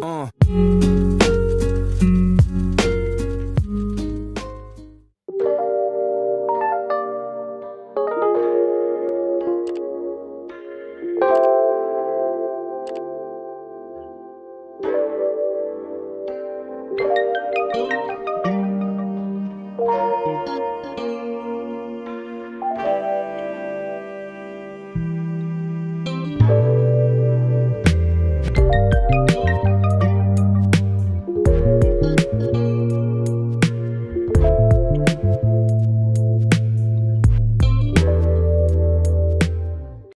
Uh.